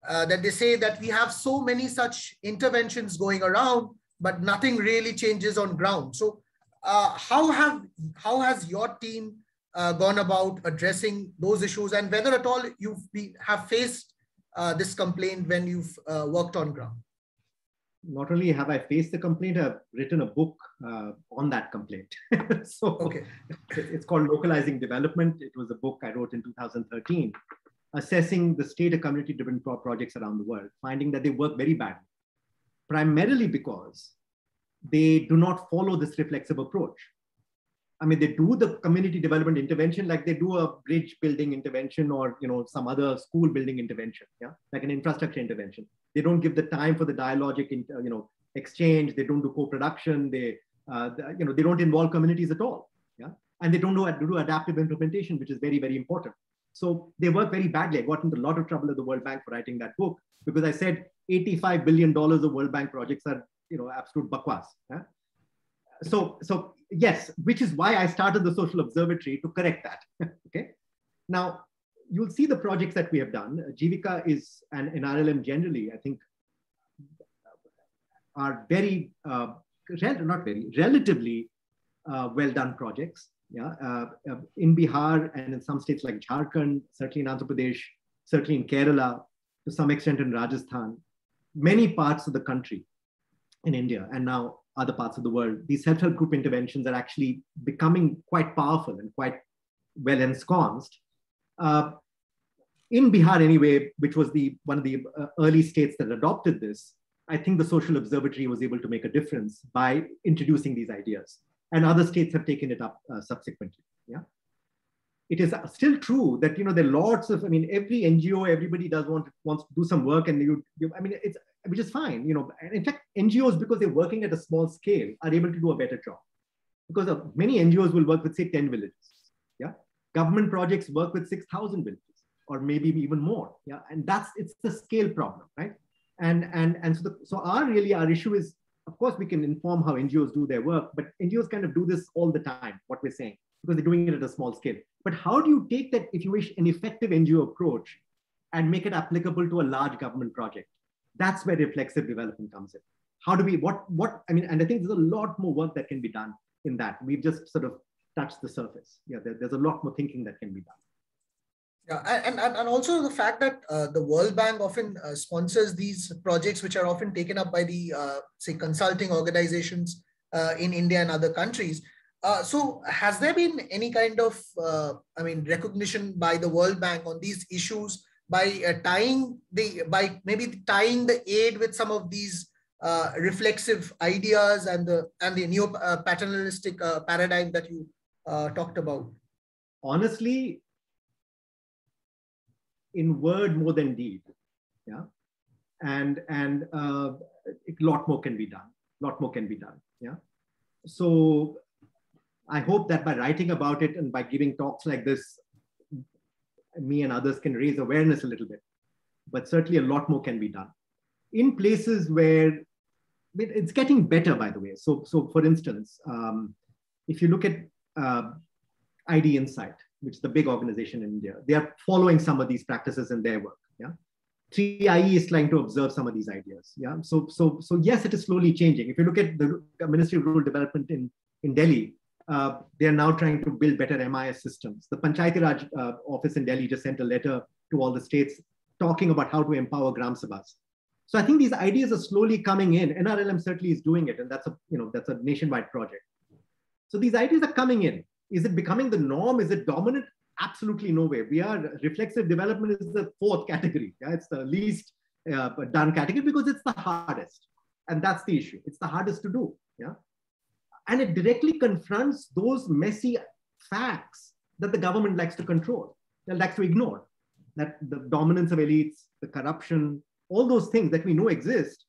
uh, that they say that we have so many such interventions going around, but nothing really changes on ground. So, uh, how have how has your team uh, gone about addressing those issues, and whether at all you've been, have faced uh, this complaint when you've worked on ground? Not only have I faced the complaint, I've written a book uh, on that complaint. *laughs* so okay. it's called Localizing Development. It was a book I wrote in 2013, assessing the state of community driven projects around the world, finding that they work very badly, primarily because they do not follow this reflexive approach. I mean, they do the community development intervention like they do a bridge building intervention or you know some other school building intervention, yeah, like an infrastructure intervention. They don't give the time for the dialogic, you know, exchange. They don't do co-production. They, uh, you know, they don't involve communities at all, yeah, and they don't do, do adaptive implementation, which is very very important. So they work very badly. I got into a lot of trouble at the World Bank for writing that book because I said 85 billion dollars of World Bank projects are you know absolute bakwas. Yeah? so so yes which is why i started the social observatory to correct that. *laughs* Okay? Now you'll see the projects that we have done. Jivika is and nrlm generally i think are very uh, not very relatively uh, well done projects. Yeah uh, uh, in bihar and in some states like jharkhand certainly in andhra pradesh certainly in kerala to some extent in rajasthan many parts of the country in india. And now other parts of the world, these self-help group interventions are actually becoming quite powerful and quite well ensconced. Uh, in Bihar, anyway, which was the one of the uh, early states that adopted this, I think the Social Observatory was able to make a difference by introducing these ideas, and other states have taken it up uh, subsequently. Yeah, it is still true that you know there are lots of. I mean, every NGO, everybody does want wants to do some work, and you, you I mean, it's which is fine. You know, in fact, NGOs, because they're working at a small scale, are able to do a better job. Because of, many NGOs will work with, say, 10 villages. Yeah. Government projects work with 6,000 villages or maybe even more. Yeah. And that's, it's the scale problem, right? And, and, and so, the, so our really, our issue is, of course, we can inform how NGOs do their work, but NGOs kind of do this all the time, what we're saying, because they're doing it at a small scale. But how do you take that, if you wish, an effective NGO approach and make it applicable to a large government project? That's where reflexive development comes in. How do we what what i mean and i think there's a lot more work that can be done in that. We've just sort of touched the surface. Yeah there, there's a lot more thinking that can be done. Yeah, and, and, and also the fact that uh, the World Bank often uh, sponsors these projects, which are often taken up by the, uh, say, consulting organizations uh, in India and other countries. Uh, so has there been any kind of, uh, I mean, recognition by the World Bank on these issues by uh, tying the by maybe tying the aid with some of these uh, reflexive ideas and the and the neo uh, paternalistic uh, paradigm that you uh, talked about. Honestly in word more than deed yeah? And and uh, a lot more can be done a lot more can be done yeah? So i hope that by writing about it and by giving talks like this me and others can raise awareness a little bit. But certainly a lot more can be done. In places where it's getting better, by the way. So, so for instance, um, if you look at uh, IDinsight, which is the big organization in India, they are following some of these practices in their work. Yeah. 3IE is trying to observe some of these ideas. Yeah. So, so, so yes, it is slowly changing. If you look at the Ministry of Rural Development in, in Delhi, uh, they are now trying to build better MIS systems. The Panchayati Raj uh, office in Delhi just sent a letter to all the states talking about how to empower Gram Sabhas. So I think these ideas are slowly coming in. NRLM certainly is doing it, and that's a you know that's a nationwide project. So these ideas are coming in. Is it becoming the norm? Is it dominant? Absolutely no way. We are reflexive development is the fourth category. Yeah? It's the least uh, done category because it's the hardest, and that's the issue. It's the hardest to do. Yeah, and it directly confronts those messy facts that the government likes to control, that likes to ignore. That the dominance of elites, the corruption, all those things that we know exist,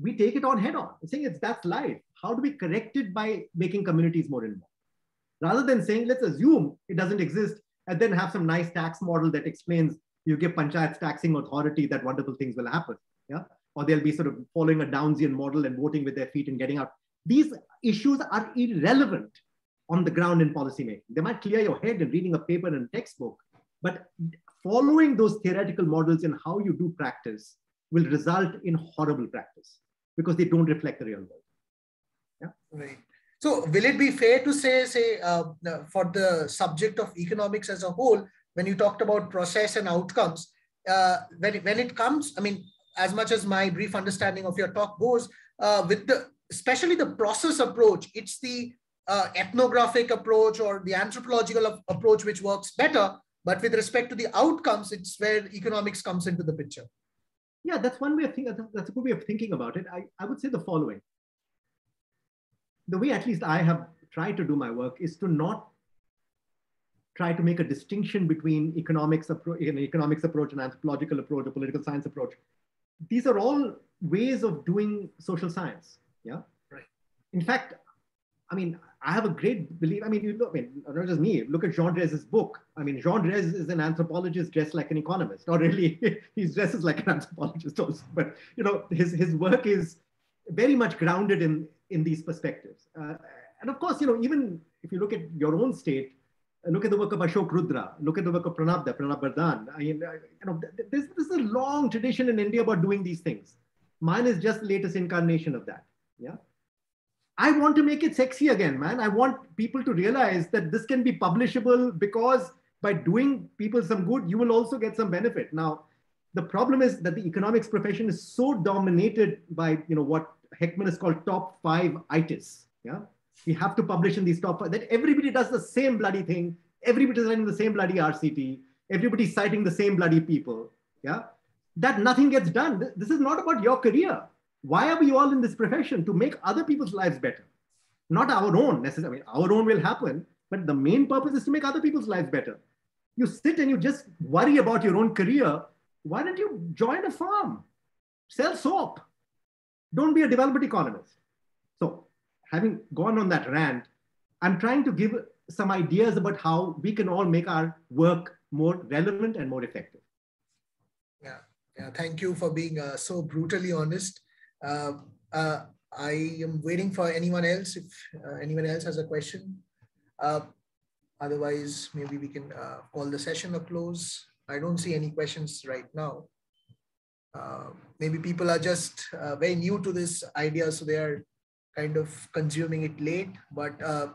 we take it on head on, saying it's that's life. How do we correct it by making communities more involved? Rather than saying, let's assume it doesn't exist and then have some nice tax model that explains you give panchayats taxing authority that wonderful things will happen. Yeah. Or they'll be sort of following a Downsian model and voting with their feet and getting out. These issues are irrelevant on the ground in policymaking. They might clear your head in reading a paper and textbook, but following those theoretical models in how you do practice will result in horrible practice because they don't reflect the real world. Yeah. Right. So will it be fair to say, say, uh, for the subject of economics as a whole, when you talked about process and outcomes, uh, when, when it comes, I mean, as much as my brief understanding of your talk goes, uh, with the, especially the process approach, it's the uh, ethnographic approach or the anthropological approach which works better. But with respect to the outcomes, it's where economics comes into the picture. Yeah, that's one way of thinking. That's a good way of thinking about it. I, I would say the following. The way at least I have tried to do my work is to not try to make a distinction between economics, appro- an economics approach, an anthropological approach, a political science approach. These are all ways of doing social science. Yeah. Right. In fact, I mean, I have a great belief. I mean, you look, I mean, not just me. Look at Jean Drèze's book. I mean, Jean Drèze is an anthropologist dressed like an economist, Not really, *laughs* he dresses like an anthropologist also. But you know, his his work is very much grounded in in these perspectives. Uh, and of course, you know, even if you look at your own state, uh, look at the work of Ashok Rudra, look at the work of Pranabda, Pranab Bardhan. I mean, uh, you know, there's, there's a long tradition in India about doing these things. Mine is just the latest incarnation of that. Yeah. I want to make it sexy again, man. I want people to realize that this can be publishable because by doing people some good, you will also get some benefit. Now, the problem is that the economics profession is so dominated by you know what Heckman is called top five itis. Yeah, we have to publish in these top five that everybody does the same bloody thing. Everybody's writing the same bloody RCT. Everybody's citing the same bloody people. Yeah, that nothing gets done. This is not about your career. Why are we all in this profession? To make other people's lives better, not our own necessarily. our own will happen, but the main purpose is to make other people's lives better. You sit and you just worry about your own career. Why don't you join a farm? Sell soap. Don't be a development economist. So, having gone on that rant, I'm trying to give some ideas about how we can all make our work more relevant and more effective. Yeah, yeah. Thank you for being uh, so brutally honest. Uh, uh, I am waiting for anyone else if uh, anyone else has a question. otherwise, maybe we can call the session a close. I don't see any questions right now. Uh, maybe people are just uh, very new to this idea, so they are kind of consuming it late. But uh,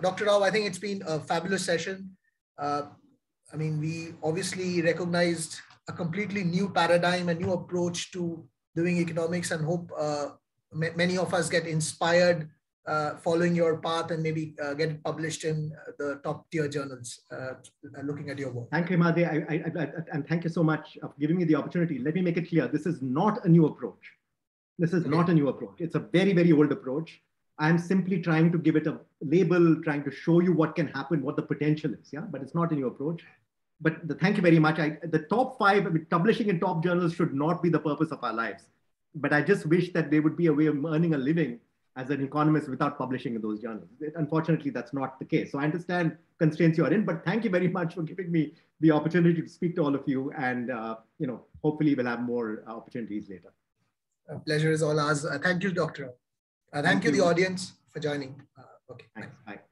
Dr. Rao, I think it's been a fabulous session. I mean, we obviously recognized a completely new paradigm, a new approach to doing economics and hope uh, many of us get inspired uh, following your path and maybe uh, get published in the top tier journals uh, looking at your work. Thank you, Madi, I, I, I, and thank you so much for giving me the opportunity. Let me make it clear. This is not a new approach. This is okay. not a new approach. It's a very, very old approach. I'm simply trying to give it a label, trying to show you what can happen, what the potential is. Yeah, but it's not a new approach but the, thank you very much. I, the top five, I mean, publishing in top journals should not be the purpose of our lives. But I just wish that there would be a way of earning a living as an economist without publishing in those journals. It, unfortunately, that's not the case. So I understand constraints you are in, but thank you very much for giving me the opportunity to speak to all of you. And, uh, you know, hopefully we'll have more opportunities later. A pleasure is all ours. Uh, thank you, Doctor. Uh, thank, thank, you, the audience, for joining. Uh, okay. Thanks.